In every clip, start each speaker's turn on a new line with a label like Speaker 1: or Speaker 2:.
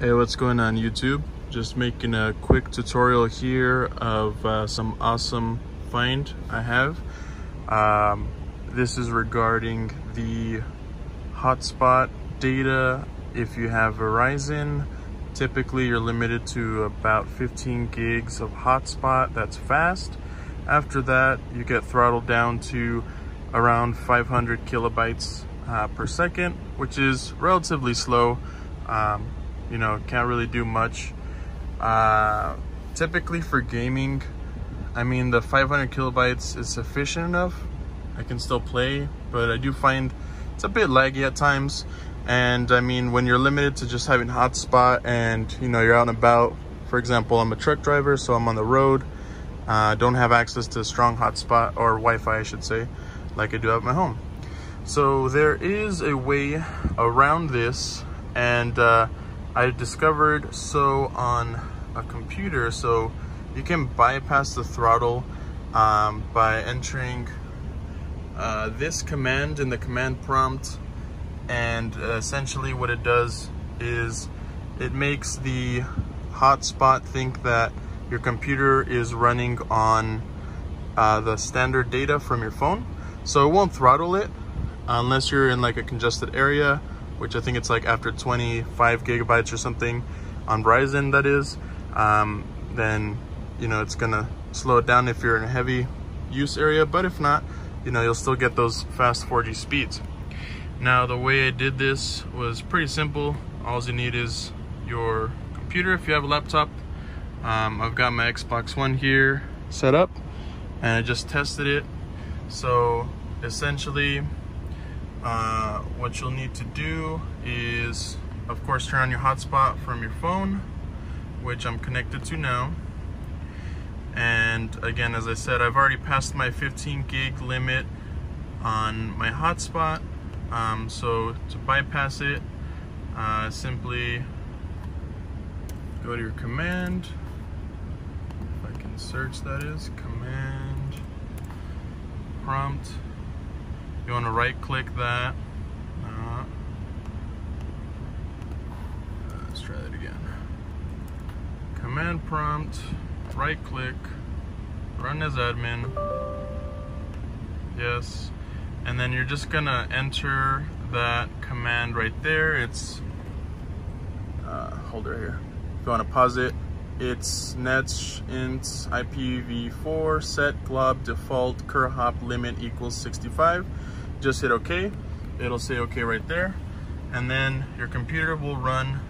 Speaker 1: Hey, what's going on YouTube? Just making a quick tutorial here of uh, some awesome find I have. Um, this is regarding the hotspot data. If you have Verizon, typically you're limited to about 15 gigs of hotspot that's fast. After that, you get throttled down to around 500 kilobytes uh, per second, which is relatively slow. Um, you know, can't really do much. Uh, typically for gaming, I mean, the 500 kilobytes is sufficient enough. I can still play, but I do find it's a bit laggy at times. And I mean, when you're limited to just having hotspot and, you know, you're out and about, for example, I'm a truck driver, so I'm on the road. Uh, don't have access to strong hotspot or Wi-Fi, I should say, like I do at my home. So there is a way around this and uh, I discovered so on a computer, so you can bypass the throttle um, by entering uh, this command in the command prompt and uh, essentially what it does is it makes the hotspot think that your computer is running on uh, the standard data from your phone. So it won't throttle it unless you're in like a congested area which I think it's like after 25 gigabytes or something on Verizon that is, um, then, you know, it's gonna slow it down if you're in a heavy use area, but if not, you know, you'll still get those fast 4G speeds. Now, the way I did this was pretty simple. All you need is your computer if you have a laptop. Um, I've got my Xbox One here set up and I just tested it. So essentially, uh, what you'll need to do is, of course, turn on your hotspot from your phone, which I'm connected to now. And again, as I said, I've already passed my 15 gig limit on my hotspot. Um, so to bypass it, uh, simply go to your command. If I can search, that is command prompt you want to right click that. Uh, let's try that again. Command prompt, right click, run as admin. Yes. And then you're just gonna enter that command right there. It's, uh, hold here. If you wanna pause it, it's netsh int IPv4 set glob default cur hop limit equals 65 just hit OK. It'll say OK right there. And then your computer will run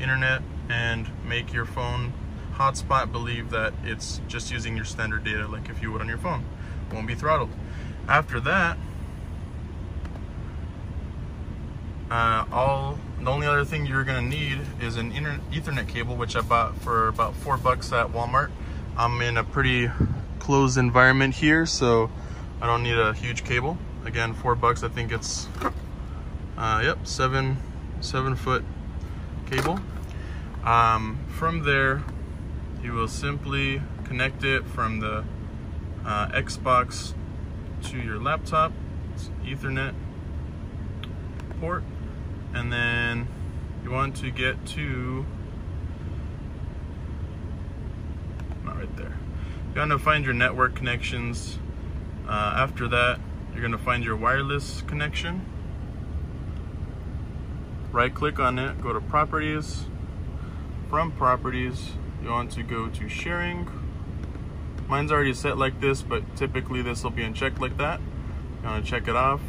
Speaker 1: internet and make your phone hotspot believe that it's just using your standard data like if you would on your phone. Won't be throttled. After that, uh, all the only other thing you're gonna need is an Ethernet cable, which I bought for about four bucks at Walmart. I'm in a pretty closed environment here, so I don't need a huge cable. Again four bucks i think it's uh, yep seven seven foot cable. Um, from there you will simply connect it from the uh, xbox to your laptop ethernet port and then you want to get to not right there you want to find your network connections uh, after that you're gonna find your wireless connection. Right click on it, go to properties. From properties, you want to go to sharing. Mine's already set like this, but typically this will be unchecked like that. You wanna check it off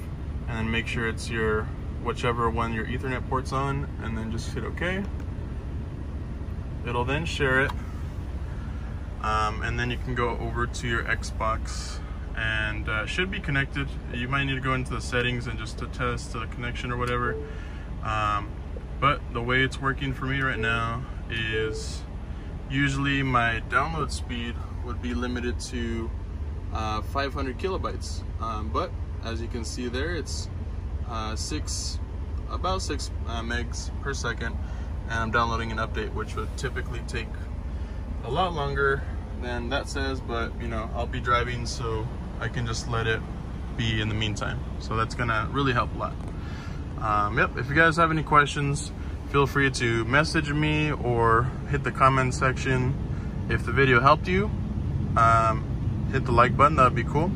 Speaker 1: and then make sure it's your whichever one your ethernet port's on and then just hit okay. It'll then share it. Um, and then you can go over to your Xbox and uh, should be connected. You might need to go into the settings and just to test the connection or whatever. Um, but the way it's working for me right now is usually my download speed would be limited to uh, 500 kilobytes. Um, but as you can see there, it's uh, six, about six uh, megs per second, and I'm downloading an update, which would typically take a lot longer than that says, but you know, I'll be driving, so I can just let it be in the meantime. So that's gonna really help a lot. Um, yep, if you guys have any questions, feel free to message me or hit the comment section if the video helped you. Um, hit the like button, that'd be cool.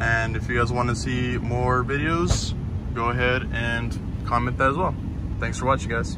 Speaker 1: And if you guys wanna see more videos, go ahead and comment that as well. Thanks for watching, guys.